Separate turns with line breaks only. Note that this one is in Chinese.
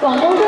广东队